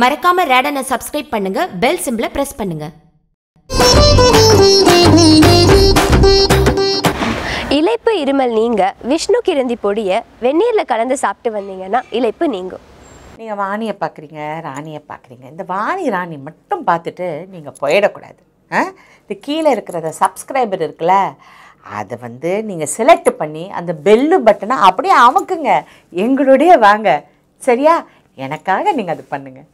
மறக்காம ரேடனை சப்ஸ்கிரைப் பண்ணுங்க. பெல் சிம்பிளை பிரஸ் பண்ணுங்க. இலைப்பு இருமல் நீங்க விஷ்ணு கிருந்தி பொடியை வெந்நீரில் கலந்து சாப்பிட்டு வந்தீங்கன்னா இலைப்பு நீங்கும். நீங்கள் வாணியை பார்க்குறீங்க ராணியை பார்க்குறீங்க இந்த வாணி ராணி மட்டும் பார்த்துட்டு நீங்கள் போயிடக்கூடாது. ஆ? இது கீழே இருக்கிறத சப்ஸ்கிரைபர் இருக்குல்ல அதை வந்து நீங்கள் செலக்ட் பண்ணி அந்த பெல்லு பட்டனை அப்படியே அமுக்குங்க. எங்களுடைய வாங்க. சரியா? எனக்காக நீங்கள் அது பண்ணுங்கள்